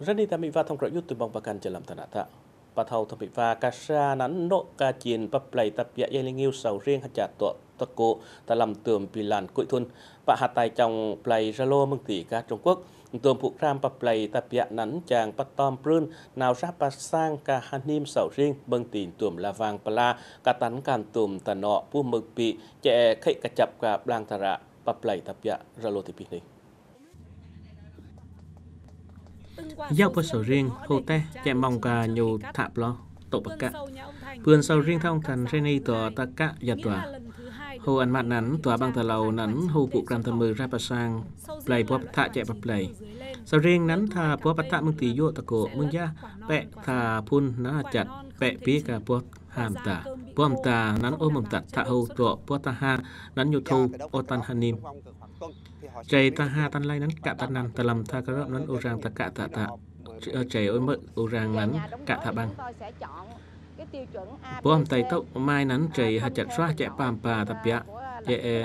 Rani bị va thông rayut tu bang pakan jalam tanata. Patau tami va sa nắn nộ ka chiến pa play tập dành nhiều sầu riêng hajat ta làm tường bị pilan cuối thun. Hát tài trong play Zalo mừng tỷ ka Trung Quốc. Tường phụ ram pa play tập ya nắn chàng bắt tom prun nào ra bắt sang ka hanim sầu riêng mừng tỷ tườm là vàng pala cả tắn càn tườm ta nọ pu mực bị chè khệ ka chập cả blang thara pa play tập dạ Zalo thì bị này Giao bơ sầu riêng, hồ tê, chạy mong cả nhiều thạp lo, tổ bạc cả. Vườn sầu riêng thông thần reni tòa ta cả giật tòa. Hồ ăn mặt nắn tòa băng tờ lầu nắn hồ cụ cầm thần mười ra bà sang, play bó thạ chạy bập play. Sầu riêng nắn thà bó bát thạ mừng tì dô tà cổ mừng gia, bẹ thà phun nó chặt, bẹ bí cả bó ham ta Bó ta tà nắn ôm ta tạt thạ hô ta ha nắn nhu thu ô tan hà nim. Chạy ta ha tan lai nắn ka tan nan ta làm ta cái nắn ô rang ta ka ta ta Chạy ôi mực ô rang nắn cả thạ băng. Bố tay tốc, mai nắn chạy hạt chặt xóa chạy pàm bà tập dạ. Chạy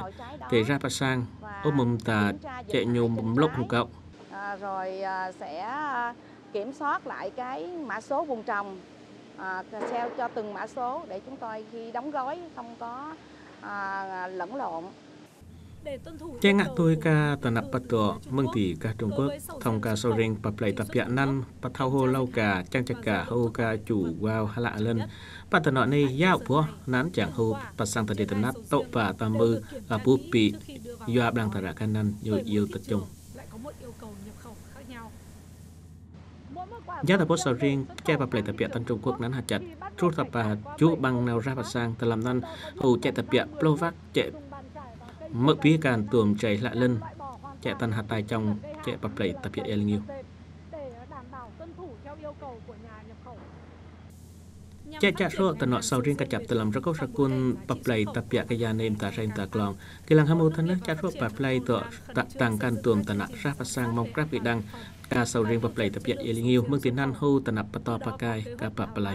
chạy ra bà sang ôm mầm tà chạy nhùm mầm lốc hùng cộng Rồi ờ, sẽ ờ, kiểm soát lại cái mã số vùng trồng à, theo cho từng mã số để chúng tôi khi đóng gói không có à, lẫn lộn. Che ngạ tôi ca tà nạp bát tọ mừng tỷ ca Trung Quốc thông ca sô rinh bạp lầy tập dạ năn bát thao hô lâu ca trang chạc cả hô ca chủ vào hạ lạ lên bát tà nọ này giao bố nán chẳng hô bát sang tà đề tà nát tộ bà tà mư là bú bị doa blang tà rạ ca năn yêu yêu tật chung Giá tập bố sầu riêng, chai bạp lệ tập bịa tân Trung Quốc nắn hạt chặt, chú tập và chú bằng nào ra và sang tập làm năn hù chạy tập bịa plô vác chạy mỡ phía càn tuồng chảy lạ lân chạy tân hạt tài trong chạy bạp lệ tập bịa el nhiều. Chạy chạy số tà nọ sầu riêng cả chập tập làm rất có sa quân bạp lệ tập bịa cái gia nêm tà rèn tà klong. Kỳ lăng hâm thân nước chạy số bạp lệ tọ tặng càng tuồng tà nọ ra và sang mong các bị đăng ការសោរៀងបប្លៃតពៈយេលីងៀវមឹងទីណានហូតណបតបកាយកាបប្លៃ